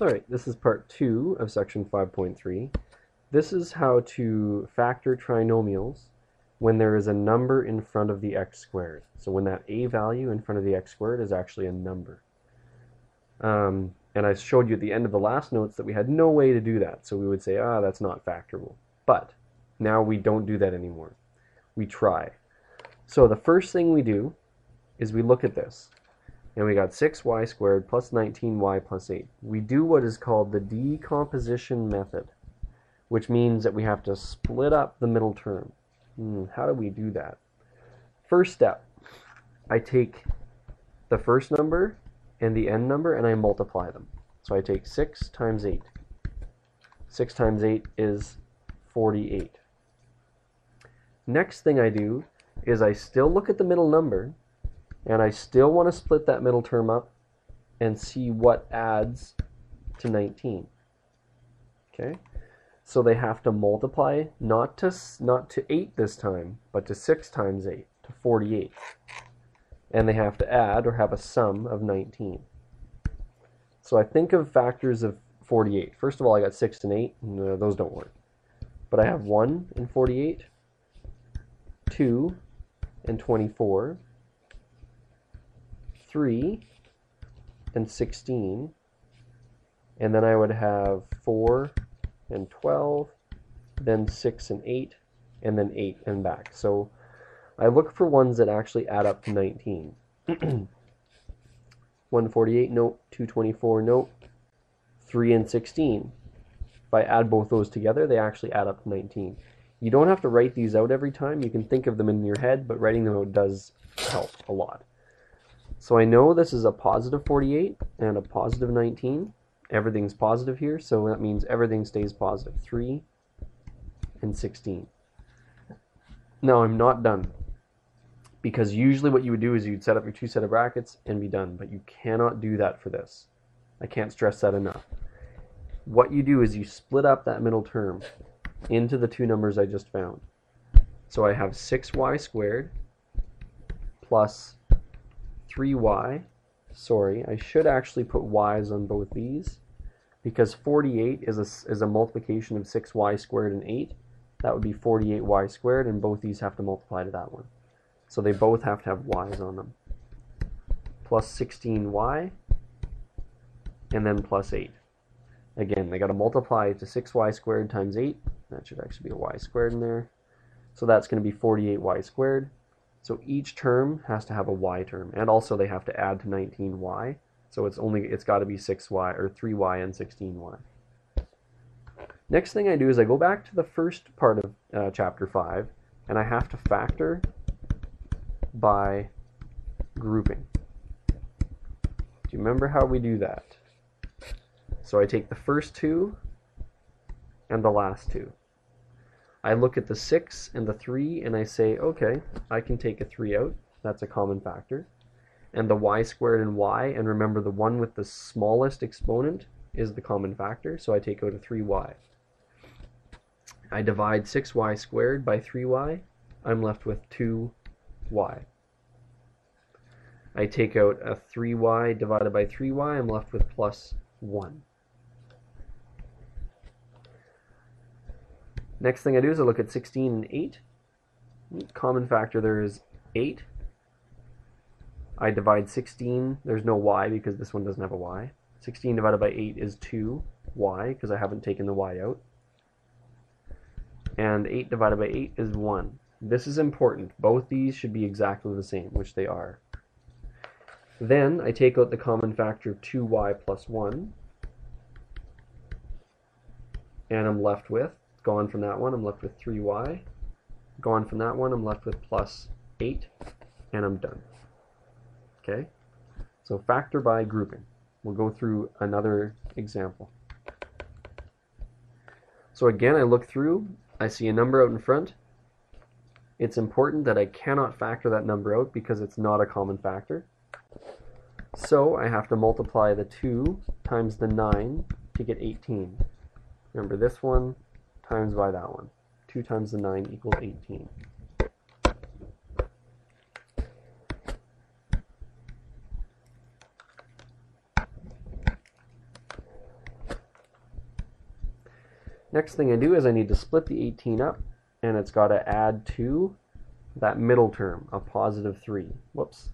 Alright, this is part 2 of section 5.3. This is how to factor trinomials when there is a number in front of the x squared. So when that a value in front of the x squared is actually a number. Um, and I showed you at the end of the last notes that we had no way to do that. So we would say, ah, that's not factorable. But now we don't do that anymore. We try. So the first thing we do is we look at this. And we got 6y squared plus 19y plus 8. We do what is called the decomposition method, which means that we have to split up the middle term. Hmm, how do we do that? First step, I take the first number and the end number and I multiply them. So I take 6 times 8. 6 times 8 is 48. Next thing I do is I still look at the middle number and I still want to split that middle term up and see what adds to 19. Okay? So they have to multiply not to not to 8 this time, but to 6 times 8, to 48. And they have to add or have a sum of 19. So I think of factors of 48. First of all, I got 6 and 8. No, uh, those don't work. But I have 1 and 48, 2 and 24, 3 and 16. And then I would have 4 and 12, then 6 and 8, and then 8 and back. So I look for ones that actually add up to 19. 148, nope. 224, nope. 3 and 16. If I add both those together, they actually add up to 19. You don't have to write these out every time. You can think of them in your head, but writing them out does help a lot. So I know this is a positive 48 and a positive 19. Everything's positive here, so that means everything stays positive. 3 and 16. Now I'm not done because usually what you would do is you'd set up your two set of brackets and be done, but you cannot do that for this. I can't stress that enough. What you do is you split up that middle term into the two numbers I just found. So I have 6y squared plus 3y. Sorry, I should actually put y's on both these because 48 is a, is a multiplication of 6y squared and 8. That would be 48y squared, and both these have to multiply to that one. So they both have to have y's on them. Plus 16y, and then plus 8. Again, they got to multiply to 6y squared times 8. That should actually be a y squared in there. So that's going to be 48y squared. So each term has to have a y term, and also they have to add to 19y. So it's only it's got to be 6y or 3y and 16y. Next thing I do is I go back to the first part of uh, chapter 5, and I have to factor by grouping. Do you remember how we do that? So I take the first two and the last two. I look at the 6 and the 3 and I say, okay, I can take a 3 out. That's a common factor. And the y squared and y, and remember the one with the smallest exponent is the common factor, so I take out a 3y. I divide 6y squared by 3y, I'm left with 2y. I take out a 3y divided by 3y, I'm left with plus 1. Next thing I do is I look at 16 and 8. Common factor there is 8. I divide 16, there's no y because this one doesn't have a y. 16 divided by 8 is 2y because I haven't taken the y out. And 8 divided by 8 is 1. This is important. Both these should be exactly the same, which they are. Then I take out the common factor of 2y plus 1. And I'm left with Gone from that one, I'm left with 3y. Gone from that one, I'm left with plus 8, and I'm done. Okay? So factor by grouping. We'll go through another example. So again, I look through, I see a number out in front. It's important that I cannot factor that number out because it's not a common factor. So I have to multiply the 2 times the 9 to get 18. Remember this one times by that one. 2 times the 9 equals 18. Next thing I do is I need to split the 18 up, and it's got to add to that middle term, a positive 3. Whoops.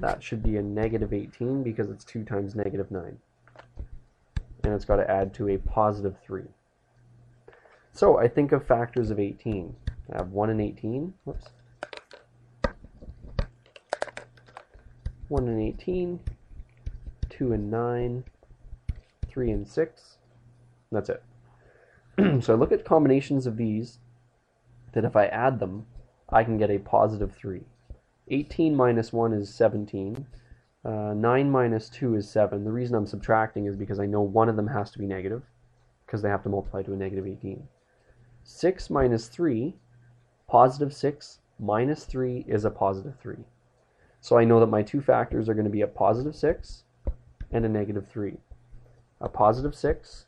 That should be a negative 18 because it's 2 times negative 9. And it's got to add to a positive 3. So I think of factors of 18. I have 1 and 18. Whoops. 1 and 18, 2 and 9, 3 and 6. That's it. so I look at combinations of these that if I add them, I can get a positive 3. 18 minus 1 is 17. Uh, 9 minus 2 is 7. The reason I'm subtracting is because I know one of them has to be negative, because they have to multiply to a negative 18. 6 minus 3, positive 6 minus 3 is a positive 3. So I know that my two factors are going to be a positive 6 and a negative 3. A positive 6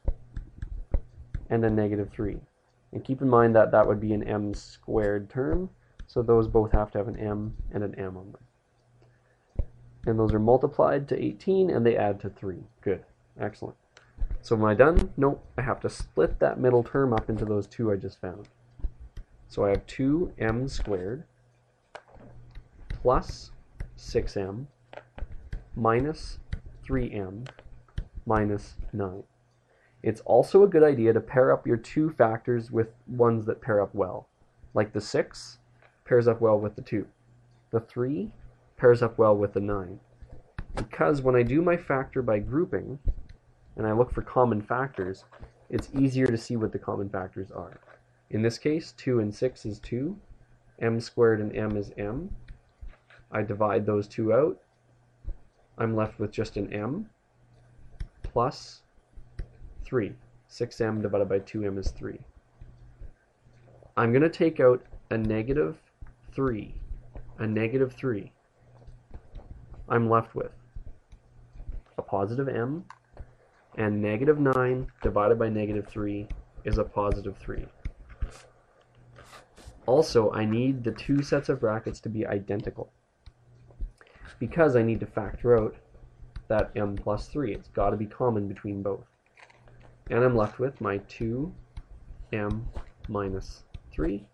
and a negative 3. And keep in mind that that would be an m squared term, so those both have to have an m and an m on them. And those are multiplied to 18 and they add to 3. Good. Excellent. So am I done? Nope. I have to split that middle term up into those two I just found. So I have 2m squared plus 6m minus 3m minus 9. It's also a good idea to pair up your two factors with ones that pair up well. Like the 6 pairs up well with the 2. The 3 pairs up well with the 9. Because when I do my factor by grouping, and I look for common factors, it's easier to see what the common factors are. In this case, 2 and 6 is 2, m squared and m is m. I divide those two out. I'm left with just an m plus 3. 6m divided by 2m is 3. I'm going to take out a negative 3. A negative 3. I'm left with a positive m, and negative 9 divided by negative 3 is a positive 3. Also, I need the two sets of brackets to be identical because I need to factor out that m plus 3. It's got to be common between both. And I'm left with my 2m minus 3,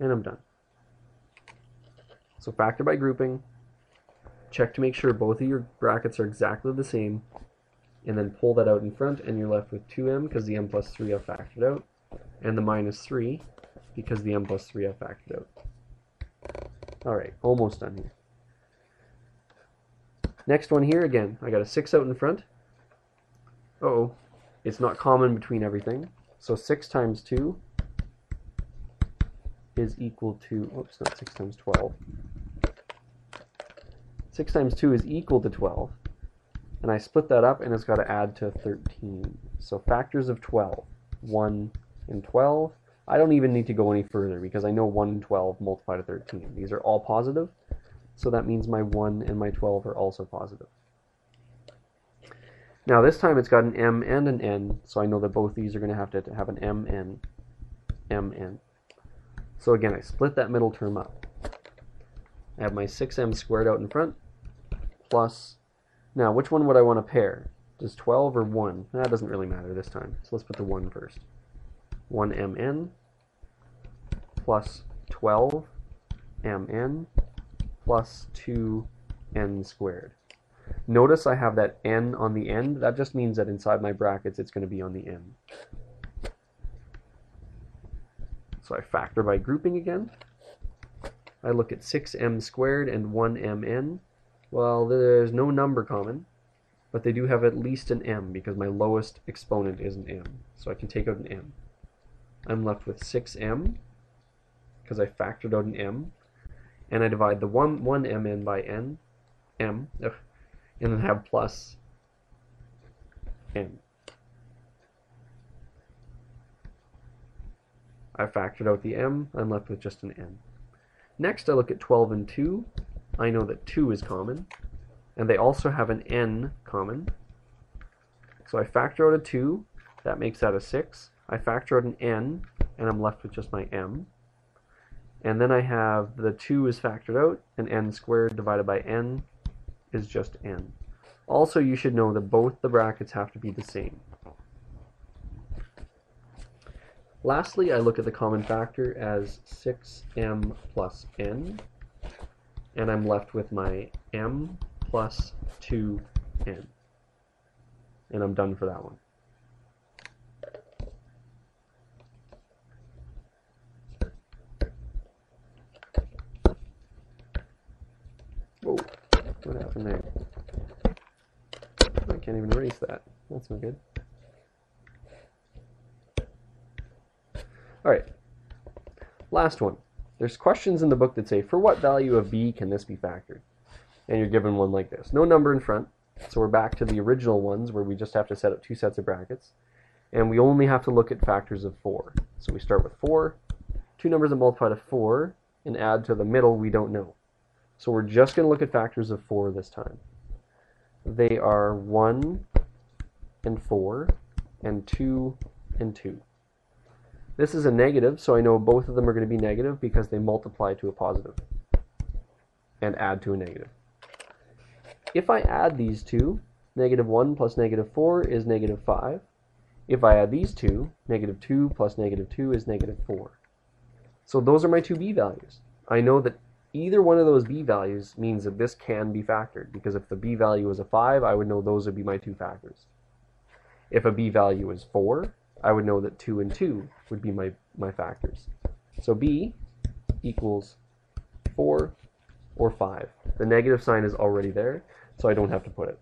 and I'm done. So factor by grouping, check to make sure both of your brackets are exactly the same, and then pull that out in front, and you're left with 2m because the m plus 3 I've factored out, and the minus 3 because the m plus 3 I've factored out. Alright, almost done here. Next one here, again, I got a 6 out in front. Uh oh it's not common between everything. So 6 times 2 is equal to, oops, not 6 times 12. 6 times 2 is equal to 12. And I split that up and it's got to add to 13. So factors of 12, 1 and 12. I don't even need to go any further because I know 1 and 12 multiply to 13. These are all positive, so that means my 1 and my 12 are also positive. Now this time it's got an M and an N, so I know that both these are going to have to have an M N, M N. So again, I split that middle term up. I have my 6m squared out in front, plus, now which one would I want to pair? Does 12 or 1? That doesn't really matter this time, so let's put the 1 first. 1mn plus 12mn plus 2n squared. Notice I have that n on the end. That just means that inside my brackets it's going to be on the end. So I factor by grouping again. I look at 6m squared and 1mn. Well, there's no number common, but they do have at least an m because my lowest exponent is an m. So I can take out an m. I'm left with 6m because I factored out an m. And I divide the 1, 1mn by n, m, ugh, and then have plus n. I factored out the m, I'm left with just an n. Next I look at 12 and 2. I know that 2 is common, and they also have an n common. So I factor out a 2, that makes that a 6. I factor out an n, and I'm left with just my m. And then I have the 2 is factored out, and n squared divided by n is just n. Also, you should know that both the brackets have to be the same. Lastly, I look at the common factor as 6m plus n, and I'm left with my m plus 2n. And I'm done for that one. Whoa, what happened there? I can't even erase that. That's no good. All right, last one. There's questions in the book that say, for what value of b can this be factored? And you're given one like this. No number in front, so we're back to the original ones where we just have to set up two sets of brackets. And we only have to look at factors of 4. So we start with 4, two numbers that multiply to 4, and add to the middle we don't know. So we're just going to look at factors of 4 this time. They are 1 and 4, and 2 and 2. This is a negative, so I know both of them are going to be negative because they multiply to a positive and add to a negative. If I add these two, negative 1 plus negative 4 is negative 5. If I add these two, negative 2 plus negative 2 is negative 4. So those are my two b values. I know that either one of those b values means that this can be factored, because if the b value is a 5, I would know those would be my two factors. If a b value is 4, I would know that 2 and 2 would be my, my factors. So b equals 4 or 5. The negative sign is already there, so I don't have to put it.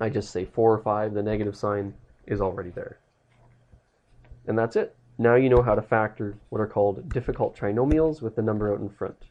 I just say 4 or 5, the negative sign is already there. And that's it. Now you know how to factor what are called difficult trinomials with the number out in front.